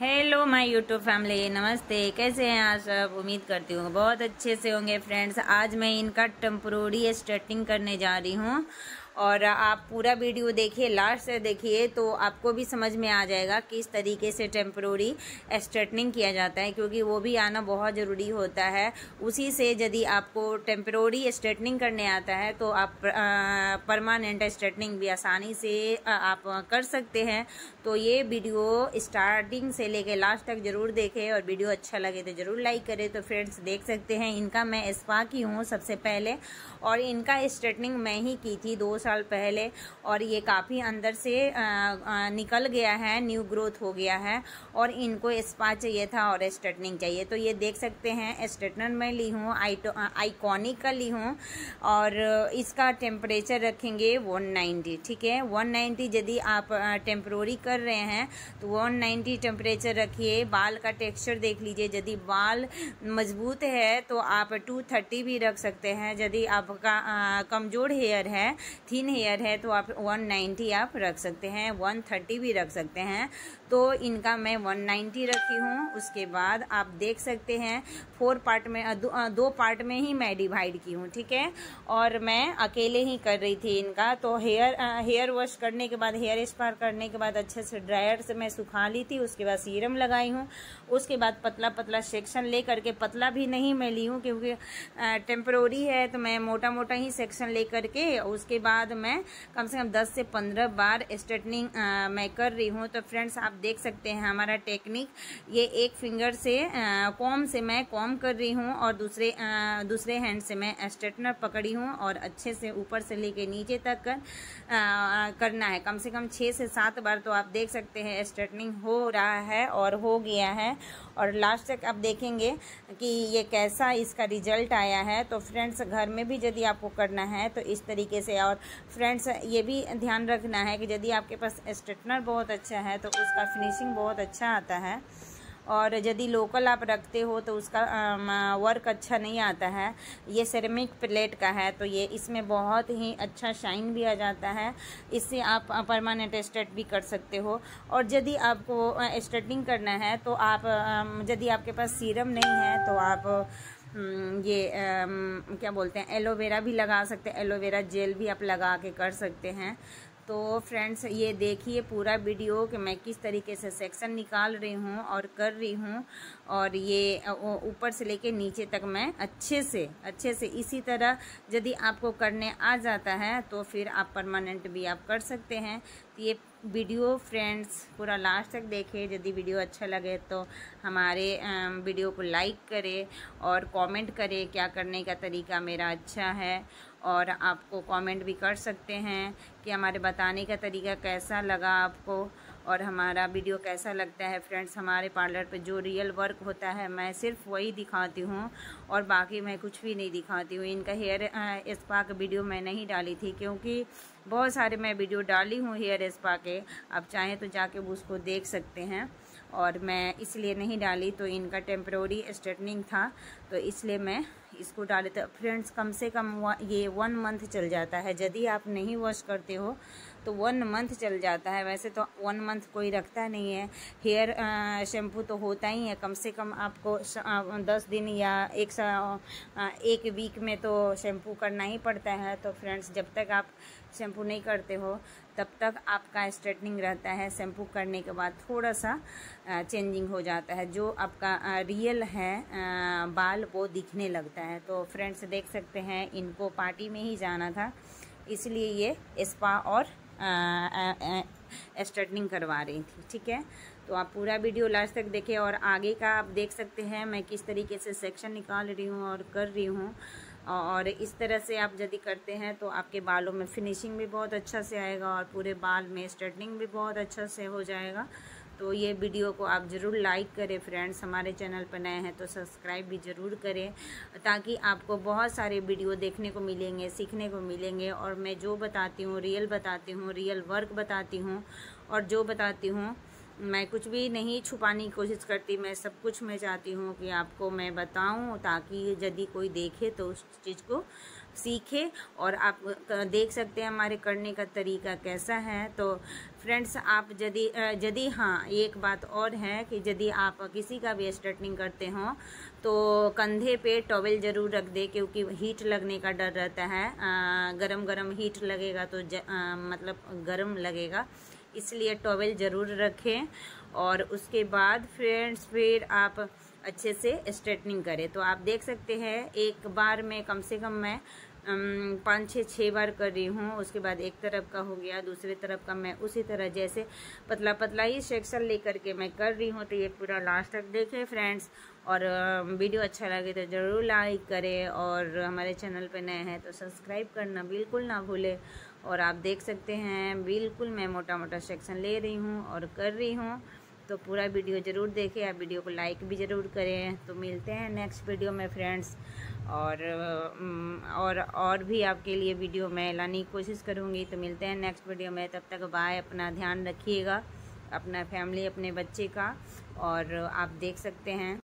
Hello my YouTube family नमस्ते। कैसे हैं आप सब? उम्मीद करती हूँ बहुत अच्छे से होंगे फ्रेंड्स आज मैं इनका टेम्प्रोरी स्टार्टिंग करने जा रही हूँ। और आप पूरा वीडियो देखिए, लास्ट से देखिए तो आपको भी समझ में आ जाएगा किस तरीके से टेम्प्रोरी स्ट्रेटनिंग किया जाता है, क्योंकि वो भी आना बहुत ज़रूरी होता है। उसी से यदि आपको टेम्प्रोरी स्ट्रेटनिंग करने आता है तो आप परमानेंट स्ट्रेटनिंग भी आसानी से आप कर सकते हैं। तो ये वीडियो स्टार्टिंग से लेके लास्ट तक ज़रूर देखें और वीडियो अच्छा लगे तो ज़रूर लाइक करें। तो फ्रेंड्स देख सकते हैं, इनका मैं स्पा की हूँ सबसे पहले। और इनका स्ट्रेटनिंग मैं ही की थी दो साल पहले और ये काफ़ी अंदर से आ, आ, निकल गया है न्यू ग्रोथ हो गया है और इनको स्पा चाहिए था और स्ट्रेटनिंग चाहिए। तो ये देख सकते हैं स्ट्रेटनर मैं ली हूँ आइकॉनिक का ली हूँ और इसका टेम्परेचर रखेंगे 190 ठीक है? 190 यदि आप टेम्प्रोरी कर रहे हैं तो 190 टेम्परेचर रखिए। बाल का टेक्सचर देख लीजिए यदि बाल मज़बूत है तो आप 230 भी रख सकते हैं। यदि आपका कमज़ोर हेयर है थिन हेयर है तो आप 190 आप रख सकते हैं 130 भी रख सकते हैं। तो इनका मैं 190 रखी हूँ। उसके बाद आप देख सकते हैं फोर पार्ट में दो, पार्ट में ही मैं डिवाइड की हूँ ठीक है? और मैं अकेले ही कर रही थी इनका। तो हेयर हेयर वॉश करने के बाद हेयर स्पार करने के बाद अच्छे से ड्रायर से मैं सुखा ली थी। उसके बाद सीरम लगाई हूँ। उसके बाद पतला पतला सेक्शन ले करके पतला भी नहीं मैं ली हूँ क्योंकि टेम्प्रोरी है तो मैं मोटा मोटा ही सेक्शन ले करके उसके बाद मैं कम से कम 10 से 15 बार स्ट्रेटनिंग मैं कर रही हूँ। तो फ्रेंड्स आप देख सकते हैं हमारा टेक्निक ये एक फिंगर से कॉम से मैं कॉम कर रही हूँ और दूसरे आ, दूसरे हैंड से मैं स्ट्रेटनर पकड़ी हूँ और अच्छे से ऊपर से लेके नीचे तक कर, आ, करना है। कम से कम छः से सात बार तो आप देख सकते हैं स्ट्रेटनिंग हो रहा है और हो गया है। और लास्ट तक आप देखेंगे कि ये कैसा इसका रिज़ल्ट आया है। तो फ्रेंड्स घर में भी यदि आपको करना है तो इस तरीके से और फ्रेंड्स ये भी ध्यान रखना है कि यदि आपके पास स्ट्रेटनर बहुत अच्छा है तो उसका फिनिशिंग बहुत अच्छा आता है। और यदि लोकल आप रखते हो तो उसका वर्क अच्छा नहीं आता है। ये सेरेमिक प्लेट का है तो ये इसमें बहुत ही अच्छा शाइन भी आ जाता है। इससे आप परमानेंट स्टेट भी कर सकते हो। और यदि आपको स्टेटिंग करना है तो आप यदि आपके पास सीरम नहीं है तो आप ये क्या बोलते हैं एलोवेरा भी लगा सकते हैं। एलोवेरा जेल भी आप लगा के कर सकते हैं। तो फ्रेंड्स, ये देखिए पूरा वीडियो कि मैं किस तरीके से सेक्शन निकाल रही हूँ और कर रही हूँ। और ये ऊपर से लेके नीचे तक मैं अच्छे से अच्छे से इसी तरह यदि आपको करने आ जाता है तो फिर आप परमानेंट भी आप कर सकते हैं। तो ये वीडियो फ्रेंड्स पूरा लास्ट तक देखें। यदि वीडियो अच्छा लगे तो हमारे वीडियो को लाइक करें और कमेंट करें क्या करने का तरीका मेरा अच्छा है। और आपको कमेंट भी कर सकते हैं कि हमारे बताने का तरीका कैसा लगा आपको। और हमारा वीडियो कैसा लगता है फ्रेंड्स हमारे पार्लर पे जो रियल वर्क होता है, मैं सिर्फ़ वही दिखाती हूँ और बाकी मैं कुछ भी नहीं दिखाती हूँ। इनका हेयर स्पा का वीडियो मैं नहीं डाली थी क्योंकि बहुत सारे मैं वीडियो डाली हूँ हेयर स्पा के। आप चाहें तो जाके उसको देख सकते हैं और मैं इसलिए नहीं डाली तो इनका टेम्प्रोरी स्ट्रेटनिंग था तो इसलिए मैं इसको डाले। तो फ्रेंड्स कम से कम ये वन मंथ चल जाता है। यदि आप नहीं वॉश करते हो तो वन मंथ चल जाता है। वैसे तो वन मंथ कोई रखता नहीं है। हेयर शैम्पू तो होता ही है। कम से कम आपको दस दिन या एक एक वीक में तो शैम्पू करना ही पड़ता है। तो फ्रेंड्स जब तक आप शैम्पू नहीं करते हो, तब तक आपका स्ट्रेटनिंग रहता है। शैम्पू करने के बाद थोड़ा सा चेंजिंग हो जाता है। जो आपका रियल है बाल, वो दिखने लगता है। तो फ्रेंड्स देख सकते हैं, इनको पार्टी में ही जाना था। इसलिए ये स्पा और स्ट्रेटनिंग करवा रही थी, ठीक है? तो आप पूरा वीडियो लास्ट तक देखें और आगे का आप देख सकते हैं मैं किस तरीके से सेक्शन निकाल रही हूँ और कर रही हूँ। और इस तरह से आप यदि करते हैं तो आपके बालों में फिनिशिंग भी बहुत अच्छा से आएगा और पूरे बाल में स्ट्रेटनिंग भी बहुत अच्छा से हो जाएगा। तो ये वीडियो को आप ज़रूर लाइक करें, फ्रेंड्स। हमारे चैनल पर नए हैं तो सब्सक्राइब भी ज़रूर करें, ताकि आपको बहुत सारे वीडियो देखने को मिलेंगे, सीखने को मिलेंगे। और मैं जो बताती हूँ रियल बताती हूँ रियल वर्क बताती हूँ। और जो बताती हूँ मैं कुछ भी नहीं छुपाने की कोशिश करती मैं सब कुछ मैं चाहती हूँ कि आपको मैं बताऊँ ताकि यदि कोई देखे तो उस चीज़ को सीखे और आप देख सकते हैं हमारे करने का तरीका कैसा है। तो फ्रेंड्स आप यदि यदि हाँ एक बात और है कि यदि आप किसी का भी स्ट्रेटनिंग करते हो तो कंधे पे टॉवल ज़रूर रख दे क्योंकि हीट लगने का डर रहता है। गरम गरम हीट लगेगा तो ज, आ, मतलब गरम लगेगा। इसलिए टॉवल ज़रूर रखें और उसके बाद फ्रेंड्स, फिर आप अच्छे से स्ट्रेटनिंग करें। तो आप देख सकते हैं, एक बार में कम से कम मैं पाँच छः छः बार कर रही हूँ। उसके बाद एक तरफ़ का हो गया, दूसरे तरफ़ का मैं उसी तरह जैसे पतला पतला ही सेक्शन लेकर के मैं कर रही हूँ। तो ये पूरा लास्ट तक देखें। फ्रेंड्स और वीडियो अच्छा लगे तो ज़रूर लाइक करें और हमारे चैनल पर नए हैं तो सब्सक्राइब करना बिल्कुल ना भूलें। और आप देख सकते हैं, बिल्कुल मैं मोटा मोटा सेक्शन ले रही हूँ और कर रही हूँ। तो पूरा वीडियो ज़रूर देखें, आप वीडियो को लाइक भी ज़रूर करें। तो मिलते हैं नेक्स्ट वीडियो में फ्रेंड्स और और और भी आपके लिए वीडियो मैं लाने की कोशिश करूँगी। तो मिलते हैं नेक्स्ट वीडियो में। तब तक बाय अपना ध्यान रखिएगा। अपना फैमिली अपने बच्चे का। और आप देख सकते हैं।